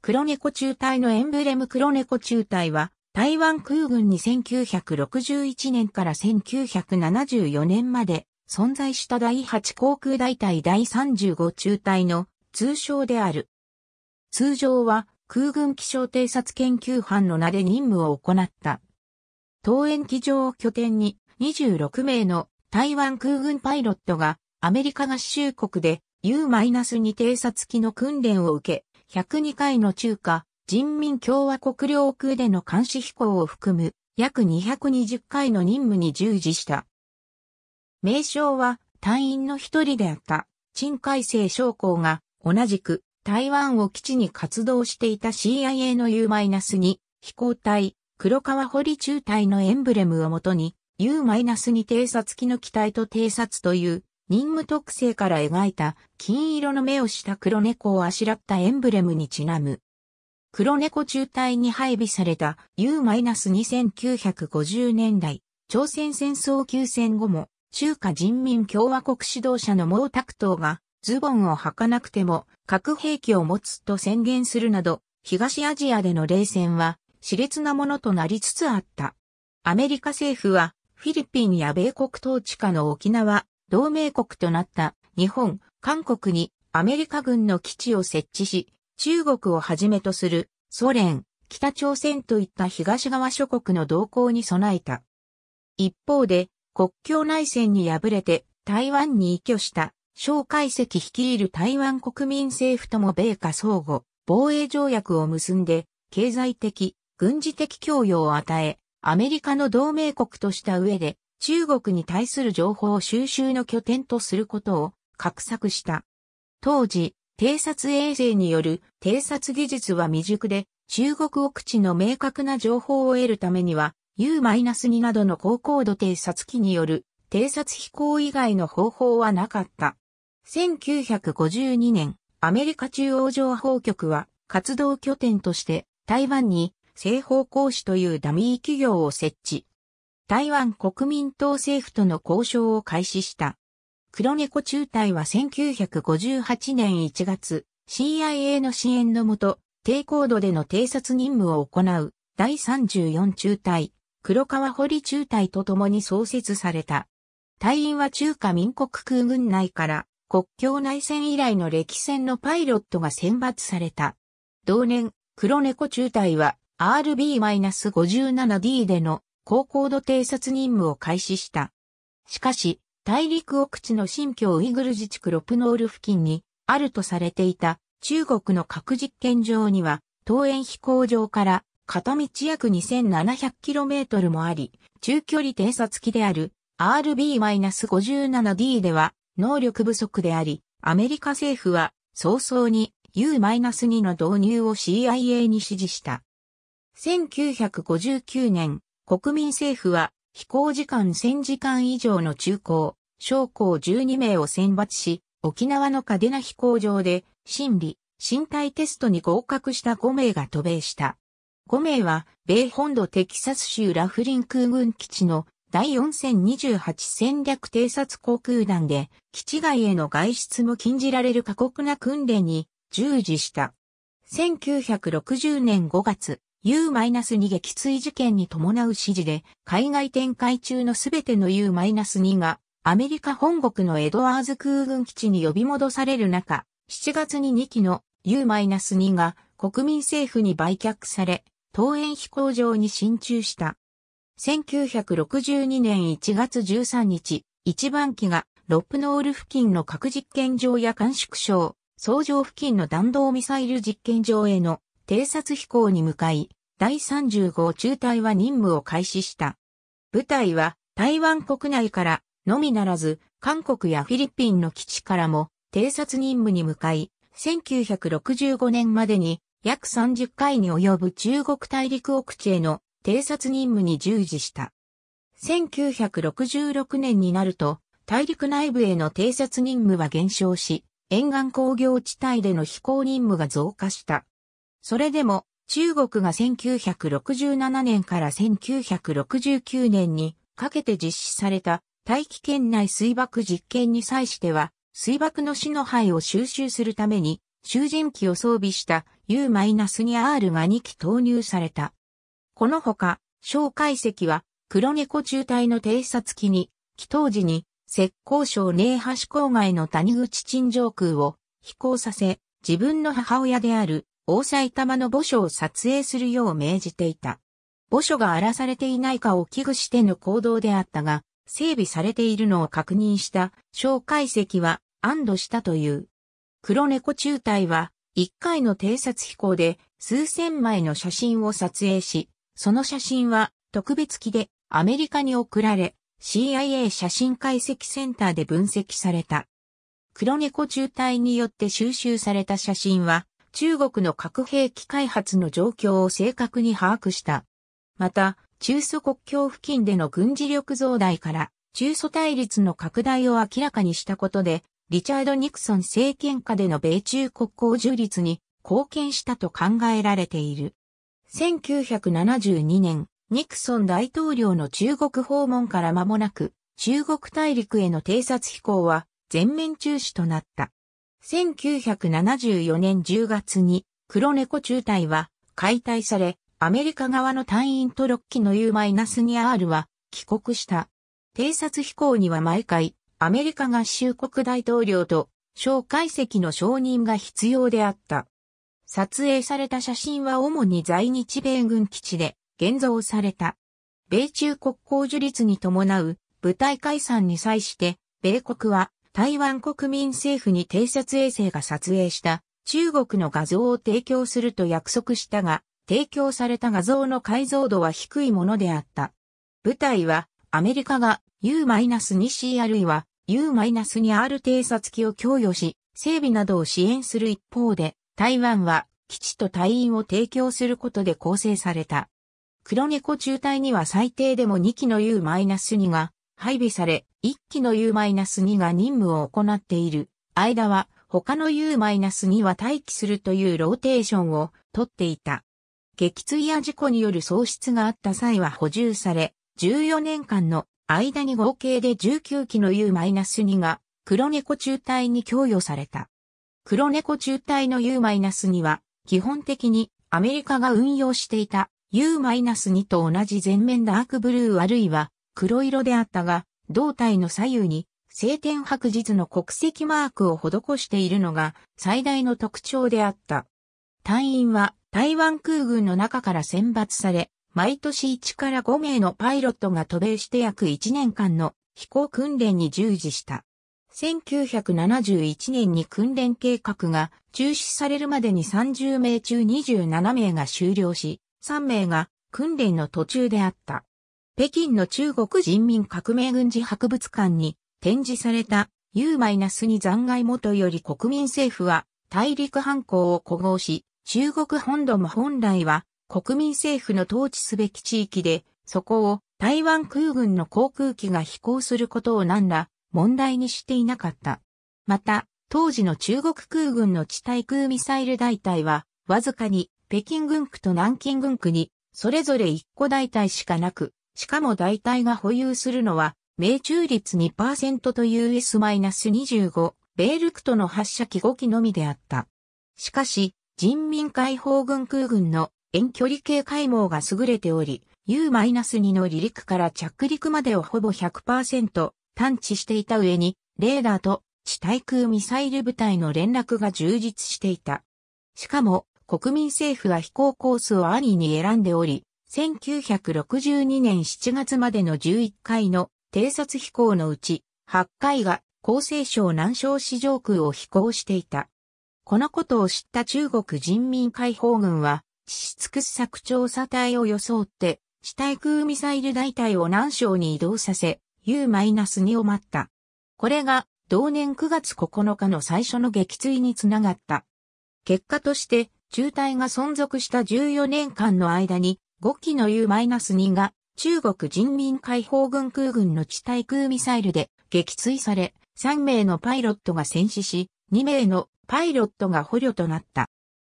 黒猫中隊のエンブレム黒猫中隊は、台湾空軍に1961年から1974年まで存在した第8航空大隊第35中隊の通称である。通常は空軍気象偵察研究班の名で任務を行った。東園機場を拠点に26名の台湾空軍パイロットがアメリカ合衆国で U-2 偵察機の訓練を受け、102回の中華人民共和国領空での監視飛行を含む約220回の任務に従事した。名称は隊員の一人であった陳海生将校が同じく台湾を基地に活動していた CIA の U-2 飛行隊黒川堀中隊のエンブレムをもとに U-2 偵察機の機体と偵察という任務特性から描いた金色の目をした黒猫をあしらったエンブレムにちなむ。黒猫中隊に配備された U-2950 年代、朝鮮戦争休戦後も中華人民共和国指導者の毛沢東がズボンを履かなくても核兵器を持つと宣言するなど、東アジアでの冷戦は熾烈なものとなりつつあった。アメリカ政府はフィリピンや米国統治下の沖縄、同盟国となった日本、韓国にアメリカ軍の基地を設置し、中国をはじめとするソ連、北朝鮮といった東側諸国の動向に備えた。一方で、国境内戦に敗れて台湾に移居した蒋介石率いる台湾国民政府とも米華相互防衛条約を結んで経済的、軍事的供与を与え、アメリカの同盟国とした上で中国に対する情報収集の拠点とすることを画策した。当時、偵察衛星による偵察技術は未熟で、中国奥地の明確な情報を得るためには、U-2 などの高高度偵察機による偵察飛行以外の方法はなかった。1952年、アメリカ中央情報局は活動拠点として台湾に西方講師というダミー企業を設置。台湾国民党政府との交渉を開始した。黒猫中隊は1958年1月、CIA の支援のもと、低高度での偵察任務を行う第34中隊、黒川堀中隊と共に創設された。隊員は中華民国空軍内から国境内戦以来の歴戦のパイロットが選抜された。同年、黒猫中隊は RB-57D での高高度偵察任務を開始した。しかし、大陸奥地の新疆ウイグル自治区ロプノール付近にあるとされていた中国の核実験場には、東園飛行場から片道約 2700km もあり、中距離偵察機である RB-57D では能力不足であり、アメリカ政府は早々に U-2 の導入を CIA に指示した。1959年、国民政府は飛行時間1000時間以上の中高、小校12名を選抜し、沖縄の嘉手納飛行場で心理、身体テストに合格した5名が渡米した。5名は、米本土テキサス州ラフリン空軍基地の第4028戦略偵察航空団で、基地外への外出も禁じられる過酷な訓練に従事した。1960年5月、U-2 撃墜事件に伴う指示で、海外展開中のすべての U-2 が、アメリカ本国のエドワーズ空軍基地に呼び戻される中、7月に2機の U-2 が国民政府に売却され、東園飛行場に進駐した。1962年1月13日、一番機がロップノール付近の核実験場や監縮省、総上付近の弾道ミサイル実験場への偵察飛行に向かい、第35中隊は任務を開始した。部隊は台湾国内からのみならず、韓国やフィリピンの基地からも偵察任務に向かい、1965年までに約30回に及ぶ中国大陸奥地への偵察任務に従事した。1966年になると、大陸内部への偵察任務は減少し、沿岸工業地帯での飛行任務が増加した。それでも中国が1967年から1969年にかけて実施された大気圏内水爆実験に際しては水爆の死の灰を収集するために囚人機を装備した U-2R が2機投入された。このほか、小解析は黒猫中隊の偵察機に、帰投時に浙江省寧波市郊外の谷口鎮上空を飛行させ、自分の母親である大埼玉の墓所を撮影するよう命じていた。墓所が荒らされていないかを危惧しての行動であったが、整備されているのを確認した小解析は安堵したという。黒猫中隊は一回の偵察飛行で数千枚の写真を撮影し、その写真は特別機でアメリカに送られ、CIA 写真解析センターで分析された。黒猫中隊によって収集された写真は、中国の核兵器開発の状況を正確に把握した。また、中祖国境付近での軍事力増大から中祖対立の拡大を明らかにしたことで、リチャード・ニクソン政権下での米中国交樹立に貢献したと考えられている。1972年、ニクソン大統領の中国訪問から間もなく、中国大陸への偵察飛行は全面中止となった。1974年10月に黒猫中隊は解体され、アメリカ側の隊員と6機の U-2R は帰国した。偵察飛行には毎回アメリカ合衆国大統領と小解析の承認が必要であった。撮影された写真は主に在日米軍基地で現像された。米中国交樹立に伴う部隊解散に際して、米国は台湾国民政府に偵察衛星が撮影した中国の画像を提供すると約束したが、提供された画像の解像度は低いものであった。部隊はアメリカが U-2C あるいは U-2R 偵察機を供与し、整備などを支援する一方で、台湾は基地と隊員を提供することで構成された。黒猫中隊には最低でも2機の U-2 が配備され、1機の U-2 が任務を行っている。間は、他の U-2 は待機するというローテーションをとっていた。撃墜や事故による喪失があった際は補充され、14年間の間に合計で19機の U-2 が黒猫中隊に供与された。黒猫中隊の U-2 は基本的にアメリカが運用していた U-2 と同じ全面ダークブルーあるいは黒色であったが、胴体の左右に晴天白日の国籍マークを施しているのが最大の特徴であった。隊員は台湾空軍の中から選抜され、毎年1から5名のパイロットが渡米して約1年間の飛行訓練に従事した。1971年に訓練計画が中止されるまでに30名中27名が終了し、3名が訓練の途中であった。北京の中国人民革命軍事博物館に展示された U-2 残骸元より国民政府は大陸反抗を古豪し、中国本土も本来は国民政府の統治すべき地域で、そこを台湾空軍の航空機が飛行することを何ら問題にしていなかった。また、当時の中国空軍の地対空ミサイル大隊は、わずかに北京軍区と南京軍区にそれぞれ1個大隊しかなく、しかも大隊が保有するのは、命中率2%と US-25、米ルクトの発射機5機のみであった。しかし、人民解放軍空軍の遠距離系解網が優れており、U-2 の離陸から着陸までをほぼ100%探知していた上に、レーダーと地対空ミサイル部隊の連絡が充実していた。しかも、国民政府は飛行コースを兄に選んでおり、1962年7月までの11回の偵察飛行のうち、8回が厚生省南昌市上空を飛行していた。このことを知った中国人民解放軍は、地質掘削調査隊を装って、地対空ミサイル大隊を南昌に移動させ、U-2 を待った。これが同年9月9日の最初の撃墜につながった。結果として、中隊が存続した14年間の間に5機の U-2 が中国人民解放軍空軍の地対空ミサイルで撃墜され、3名のパイロットが戦死し、2名のパイロットが捕虜となった。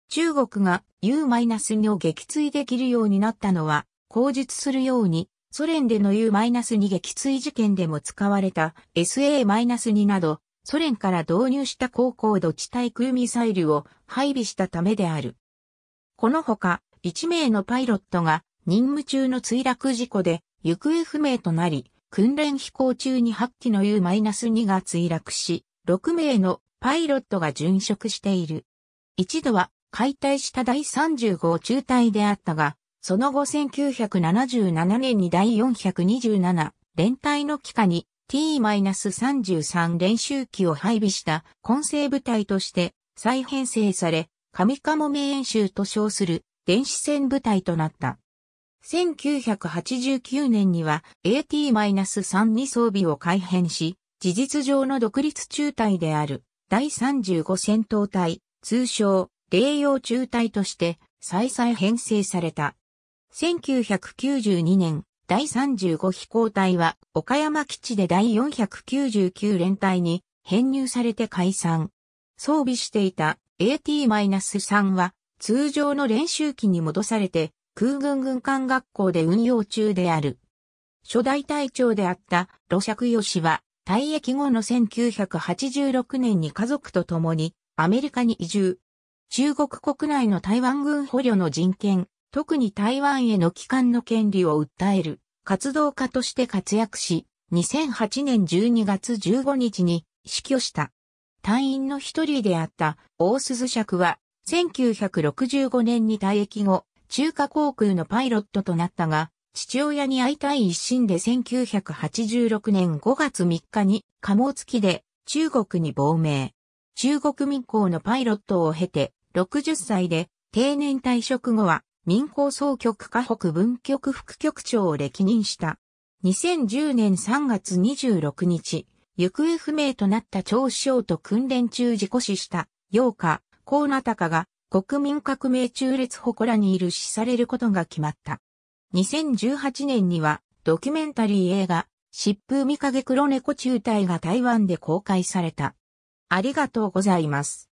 中国が U-2 を撃墜できるようになったのは、口述するように、ソ連での U-2 撃墜事件でも使われた SA-2 など、ソ連から導入した高高度地対空ミサイルを配備したためである。このほか、1名のパイロットが任務中の墜落事故で行方不明となり、訓練飛行中に8機の U-2 が墜落し、6名のパイロットが殉職している。一度は解体した第30号中隊であったが、その後1977年に第427連隊の機下に T-33 練習機を配備した混成部隊として再編成され、上鴨名演習と称する電子戦部隊となった。1989年には AT-3 に装備を改変し、事実上の独立中隊である第35戦闘隊、通称、霊洋中隊として再々編成された。1992年、第35飛行隊は岡山基地で第499連隊に編入されて解散。装備していた AT-3 は通常の練習機に戻されて空軍軍艦学校で運用中である。初代隊長であったロシャクヨシは退役後の1986年に家族と共にアメリカに移住。中国国内の台湾軍捕虜の人権、特に台湾への帰還の権利を訴える活動家として活躍し、2008年12月15日に死去した。隊員の一人であった大鈴尺は1965年に退役後、中華航空のパイロットとなったが、父親に会いたい一心で1986年5月3日に貨物機で中国に亡命。中国民航のパイロットを経て60歳で定年退職後は民航総局河北分局副局長を歴任した。2010年3月26日、行方不明となった長将と訓練中事故死した8日、河名高が国民革命中列祠にいるしされることが決まった。2018年にはドキュメンタリー映画疾風見影黒猫中隊が台湾で公開された。ありがとうございます。